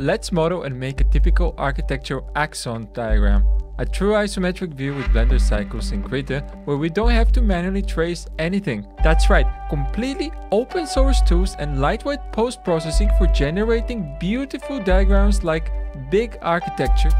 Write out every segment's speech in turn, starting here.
Let's model and make a typical architectural axon diagram. A true isometric view with Blender cycles in Krita where we don't have to manually trace anything. That's right, completely open source tools and lightweight post-processing for generating beautiful diagrams like big architecture.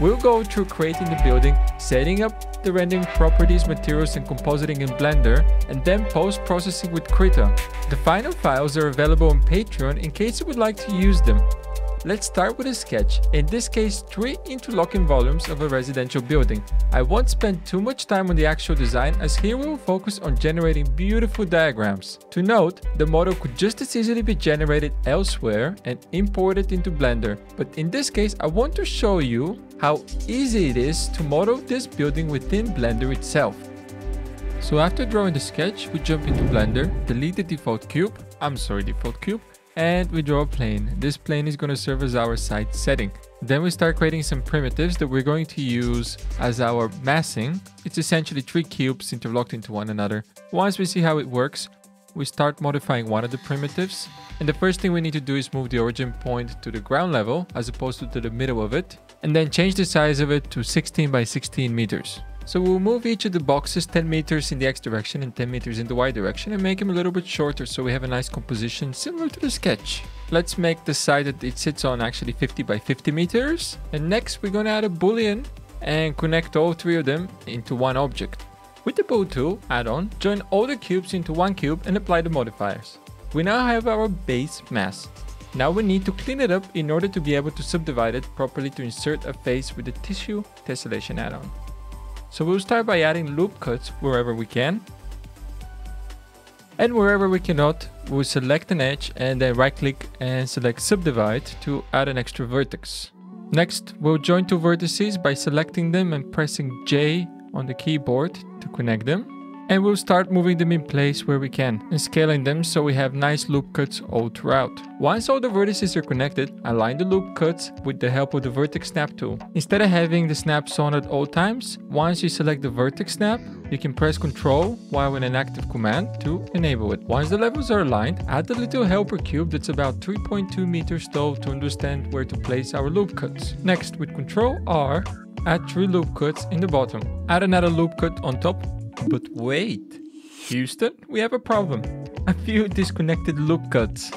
We'll go through creating the building, setting up the rendering properties, materials and compositing in Blender, and then post-processing with Krita. The final files are available on Patreon in case you would like to use them. Let's start with a sketch, in this case three interlocking volumes of a residential building. I won't spend too much time on the actual design as here we will focus on generating beautiful diagrams. To note, the model could just as easily be generated elsewhere and imported into Blender, but in this case I want to show you how easy it is to model this building within Blender itself. So after drawing the sketch, we jump into Blender, delete the default cube, I'm sorry default cube, and we draw a plane. This plane is going to serve as our site setting. Then we start creating some primitives that we're going to use as our massing. It's essentially three cubes interlocked into one another. Once we see how it works, we start modifying one of the primitives. And the first thing we need to do is move the origin point to the ground level as opposed to, to the middle of it. And then change the size of it to 16 by 16 meters. So we'll move each of the boxes 10 meters in the x direction and 10 meters in the y direction and make them a little bit shorter so we have a nice composition similar to the sketch. Let's make the side that it sits on actually 50 by 50 meters. And next we're gonna add a boolean and connect all three of them into one object. With the bool tool add-on, join all the cubes into one cube and apply the modifiers. We now have our base mass. Now we need to clean it up in order to be able to subdivide it properly to insert a face with the tissue tessellation add-on. So we'll start by adding loop cuts wherever we can. And wherever we cannot, we'll select an edge and then right click and select subdivide to add an extra vertex. Next, we'll join two vertices by selecting them and pressing J on the keyboard to connect them and we'll start moving them in place where we can and scaling them so we have nice loop cuts all throughout. Once all the vertices are connected, align the loop cuts with the help of the vertex snap tool. Instead of having the snaps on at all times, once you select the vertex snap, you can press Ctrl while in an active command to enable it. Once the levels are aligned, add the little helper cube that's about 3.2 meters tall to understand where to place our loop cuts. Next, with Ctrl R, add three loop cuts in the bottom. Add another loop cut on top but wait, Houston, we have a problem. A few disconnected loop cuts.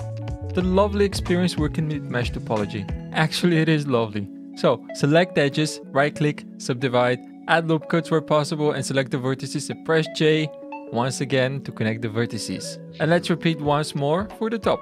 The lovely experience working with mesh topology. Actually, it is lovely. So, select edges, right click, subdivide, add loop cuts where possible, and select the vertices and press J once again to connect the vertices. And let's repeat once more for the top.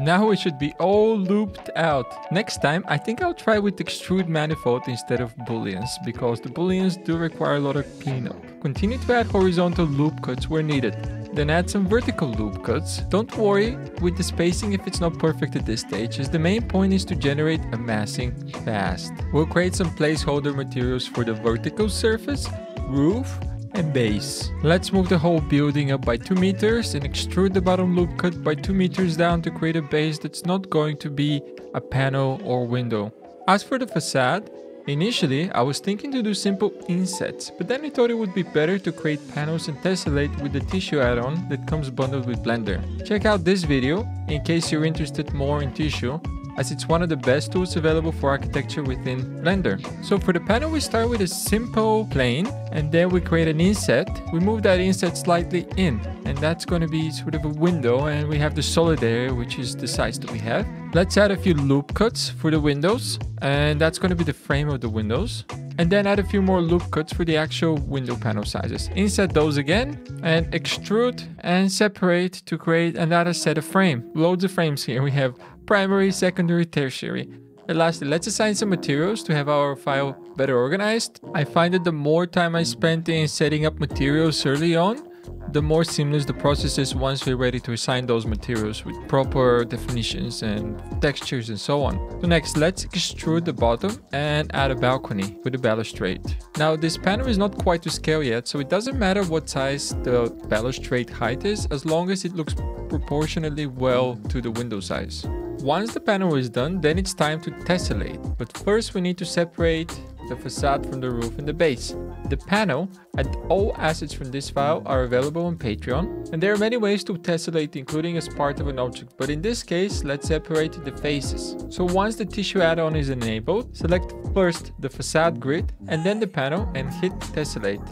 Now it should be all looped out. Next time, I think I'll try with extrude manifold instead of booleans, because the booleans do require a lot of cleanup. Continue to add horizontal loop cuts where needed. Then add some vertical loop cuts. Don't worry with the spacing if it's not perfect at this stage, as the main point is to generate a massing fast. We'll create some placeholder materials for the vertical surface, roof, base. Let's move the whole building up by 2 meters and extrude the bottom loop cut by 2 meters down to create a base that's not going to be a panel or window. As for the facade, Initially, I was thinking to do simple insets, but then I thought it would be better to create panels and tessellate with the tissue add-on that comes bundled with Blender. Check out this video in case you're interested more in tissue as it's one of the best tools available for architecture within Blender. So for the panel, we start with a simple plane and then we create an inset. We move that inset slightly in and that's going to be sort of a window and we have the solid area, which is the size that we have. Let's add a few loop cuts for the windows and that's going to be the frame of the windows. And then add a few more loop cuts for the actual window panel sizes. Inset those again and extrude and separate to create another set of frame. Loads of frames here. We have primary, secondary, tertiary. And lastly, let's assign some materials to have our file better organized. I find that the more time I spend in setting up materials early on, the more seamless the process is once we're ready to assign those materials with proper definitions and textures and so on. So next, let's extrude the bottom and add a balcony with a balustrade. Now this panel is not quite to scale yet, so it doesn't matter what size the balustrade height is as long as it looks proportionally well to the window size. Once the panel is done, then it's time to tessellate. But first we need to separate the facade from the roof and the base. The panel and all assets from this file are available on Patreon, and there are many ways to tessellate including as part of an object, but in this case, let's separate the faces. So once the tissue add-on is enabled, select first the facade grid and then the panel and hit tessellate.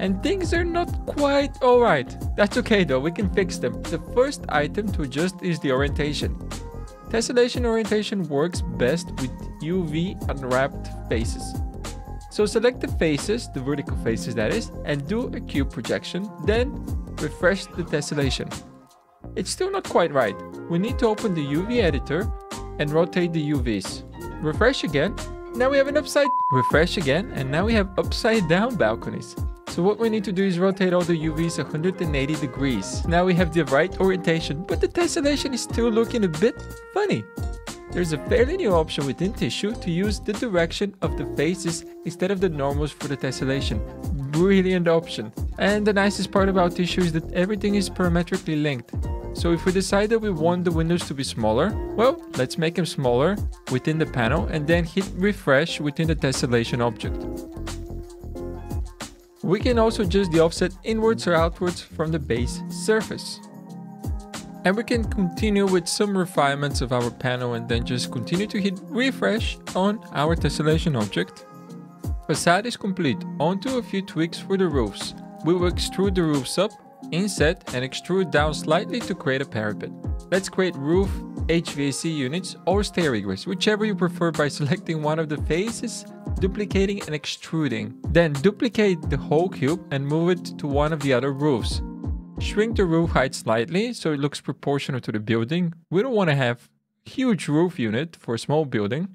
And things are not quite alright. That's okay though, we can fix them. The first item to adjust is the orientation. Tessellation orientation works best with UV unwrapped faces. So select the faces, the vertical faces that is, and do a cube projection, then refresh the tessellation. It's still not quite right. We need to open the UV editor and rotate the UVs. Refresh again. Now we have an upside. Refresh again and now we have upside down balconies. So what we need to do is rotate all the UVs 180 degrees. Now we have the right orientation, but the tessellation is still looking a bit funny. There's a fairly new option within Tissue to use the direction of the faces instead of the normals for the tessellation. Brilliant option. And the nicest part about Tissue is that everything is parametrically linked. So if we decide that we want the windows to be smaller, well, let's make them smaller within the panel and then hit refresh within the tessellation object. We can also adjust the offset inwards or outwards from the base surface. And we can continue with some refinements of our panel and then just continue to hit refresh on our tessellation object. Facade is complete, onto a few tweaks for the roofs. We will extrude the roofs up, inset and extrude down slightly to create a parapet. Let's create roof HVAC units or stair riggers, whichever you prefer by selecting one of the faces, duplicating and extruding. Then duplicate the whole cube and move it to one of the other roofs. Shrink the roof height slightly so it looks proportional to the building. We don't want to have huge roof unit for a small building.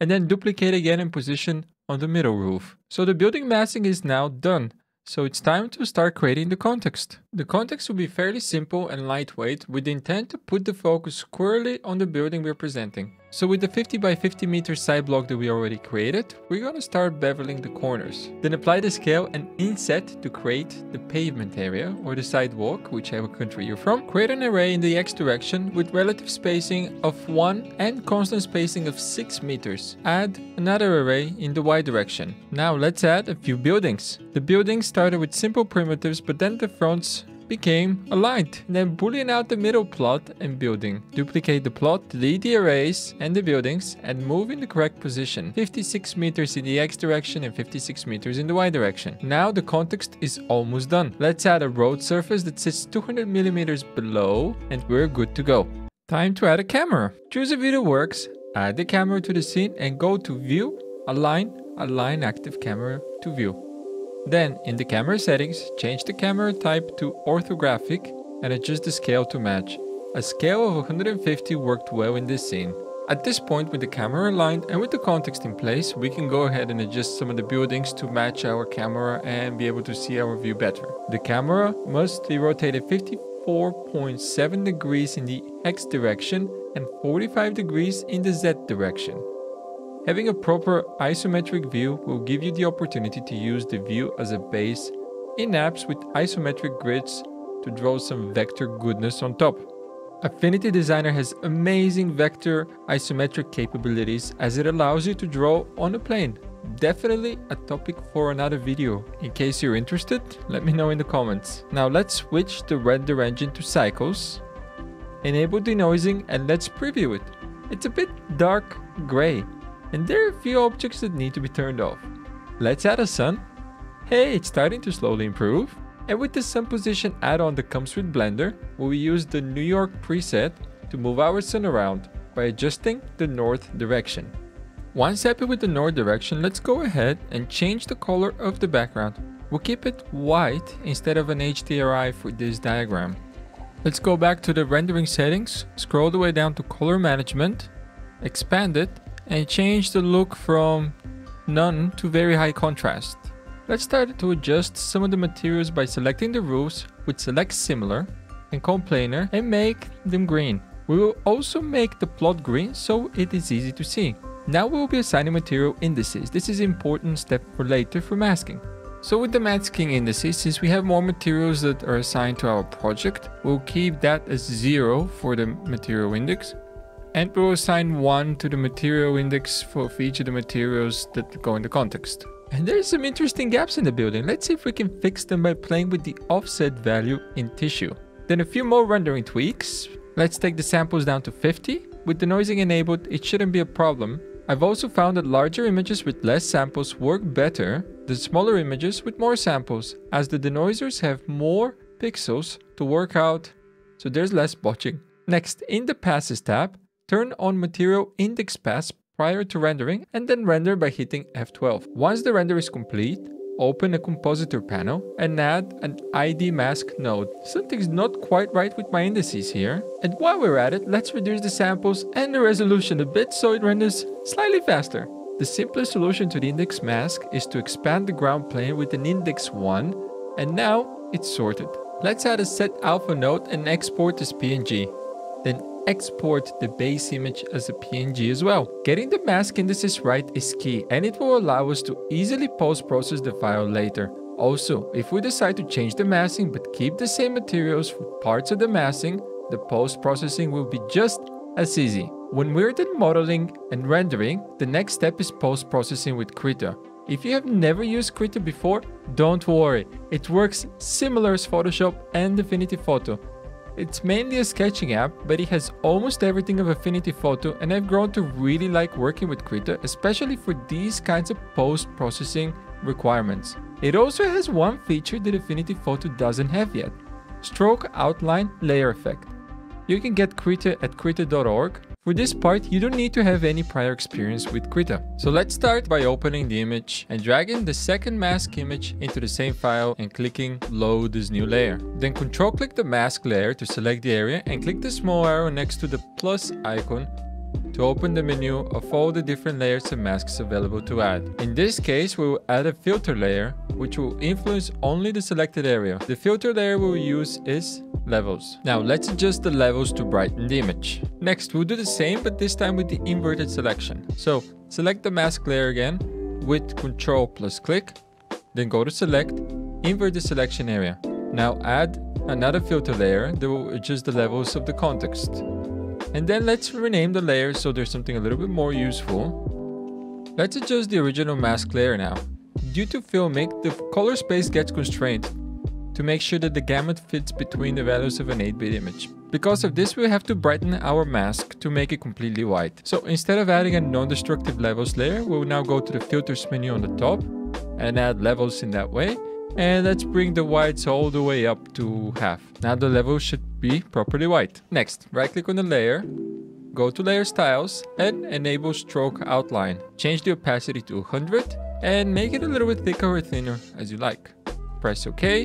And then duplicate again and position on the middle roof. So the building massing is now done. So it's time to start creating the context. The context will be fairly simple and lightweight with the intent to put the focus squarely on the building we're presenting. So with the 50 by 50 meter side block that we already created, we're gonna start beveling the corners. Then apply the scale and inset to create the pavement area or the sidewalk, whichever country you're from. Create an array in the x direction with relative spacing of 1 and constant spacing of 6 meters. Add another array in the y direction. Now let's add a few buildings. The buildings started with simple primitives but then the fronts became aligned. Then boolean out the middle plot and building. Duplicate the plot, delete the arrays and the buildings and move in the correct position. 56 meters in the x direction and 56 meters in the y direction. Now the context is almost done. Let's add a road surface that sits 200 millimeters below and we're good to go. Time to add a camera. Choose a view that works, add the camera to the scene and go to view, align, align active camera to view. Then, in the camera settings, change the camera type to orthographic and adjust the scale to match. A scale of 150 worked well in this scene. At this point, with the camera aligned and with the context in place, we can go ahead and adjust some of the buildings to match our camera and be able to see our view better. The camera must be rotated 54.7 degrees in the X direction and 45 degrees in the Z direction. Having a proper isometric view will give you the opportunity to use the view as a base in apps with isometric grids to draw some vector goodness on top. Affinity Designer has amazing vector isometric capabilities as it allows you to draw on a plane. Definitely a topic for another video. In case you're interested, let me know in the comments. Now let's switch the render engine to Cycles, enable denoising and let's preview it. It's a bit dark gray, and there are a few objects that need to be turned off. Let's add a sun. Hey, it's starting to slowly improve. And with the sun position add-on that comes with Blender, we will use the New York preset to move our sun around by adjusting the north direction. Once happy with the north direction, let's go ahead and change the color of the background. We'll keep it white instead of an HDRI for this diagram. Let's go back to the rendering settings, scroll the way down to color management, expand it, and change the look from none to very high contrast. Let's start to adjust some of the materials by selecting the roofs with select similar and coplanar and make them green. We will also make the plot green so it is easy to see. Now we will be assigning material indices. This is an important step for later for masking. So with the masking indices, since we have more materials that are assigned to our project, we'll keep that as zero for the material index And we'll assign one to the material index for each of the materials that go in the context. And there's some interesting gaps in the building. Let's see if we can fix them by playing with the offset value in tissue. Then a few more rendering tweaks. Let's take the samples down to 50. With the denoising enabled, it shouldn't be a problem. I've also found that larger images with less samples work better than smaller images with more samples, as the denoisers have more pixels to work out, so there's less botching. Next, in the Passes tab, turn on Material Index Pass prior to rendering and then render by hitting F12. Once the render is complete, open a compositor panel and add an ID mask node. Something's not quite right with my indices here. And while we're at it, let's reduce the samples and the resolution a bit so it renders slightly faster. The simplest solution to the index mask is to expand the ground plane with an index 1 and now it's sorted. Let's add a set alpha node and export as PNG. Export the base image as a PNG as well. Getting the mask indices right is key and it will allow us to easily post-process the file later. Also, if we decide to change the masking but keep the same materials for parts of the masking, the post-processing will be just as easy. When we're done modeling and rendering, the next step is post-processing with Krita. If you have never used Krita before, don't worry, it works similar as Photoshop and Affinity Photo. It's mainly a sketching app, but it has almost everything of Affinity Photo and I've grown to really like working with Krita, especially for these kinds of post-processing requirements. It also has one feature that Affinity Photo doesn't have yet, Stroke Outline Layer Effect. You can get Krita at krita.org for this part, you don't need to have any prior experience with Krita. So let's start by opening the image and dragging the second mask image into the same file and clicking load this new layer. Then control click the mask layer to select the area and click the small arrow next to the plus icon to open the menu of all the different layers and masks available to add. In this case, we will add a filter layer, which will influence only the selected area. The filter layer we will use is levels. Now let's adjust the levels to brighten the image. Next, we'll do the same, but this time with the inverted selection. So select the mask layer again with control plus click, then go to select, invert the selection area. Now add another filter layer that will adjust the levels of the context. And then let's rename the layer so there's something a little bit more useful. Let's adjust the original mask layer now. Due to filmic, the color space gets constrained to make sure that the gamut fits between the values of an 8-bit image. Because of this, we have to brighten our mask to make it completely white. So instead of adding a non-destructive levels layer, we'll now go to the filters menu on the top and add levels in that way. And let's bring the whites all the way up to half. Now the level should be properly white. Next, right click on the layer, go to layer styles and enable stroke outline. Change the opacity to 100 and make it a little bit thicker or thinner as you like. Press OK.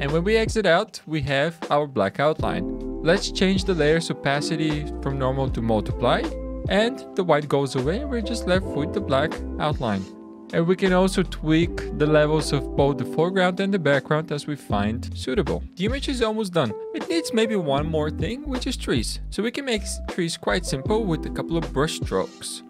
And when we exit out, we have our black outline. Let's change the layer's opacity from normal to multiply and the white goes away. We're just left with the black outline. And we can also tweak the levels of both the foreground and the background as we find suitable. The image is almost done. It needs maybe one more thing, which is trees. So we can make trees quite simple with a couple of brush strokes.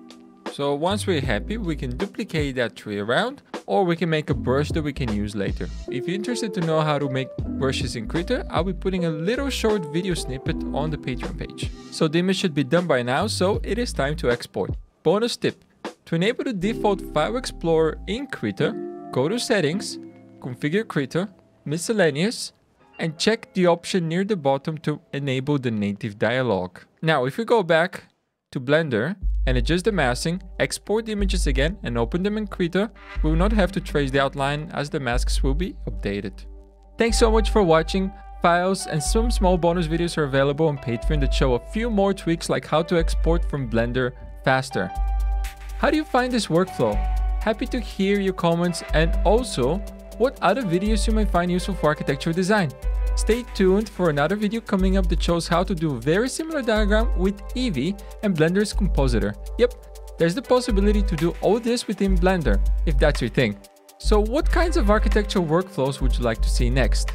So once we're happy, we can duplicate that tree around or we can make a brush that we can use later. If you're interested to know how to make brushes in Krita, I'll be putting a little short video snippet on the Patreon page. So the image should be done by now, so it is time to export. Bonus tip, to enable the default File Explorer in Krita, go to Settings, Configure Krita, Miscellaneous, and check the option near the bottom to enable the native dialog. Now, if we go back to Blender and adjust the masking, export the images again and open them in Krita, we will not have to trace the outline as the masks will be updated. Thanks so much for watching. Files and some small bonus videos are available on Patreon that show a few more tweaks like how to export from Blender faster. How do you find this workflow? Happy to hear your comments and also what other videos you might find useful for architectural design. Stay tuned for another video coming up that shows how to do a very similar diagram with Eevee and Blender's Compositor. Yep, there's the possibility to do all this within Blender, if that's your thing. So what kinds of architectural workflows would you like to see next?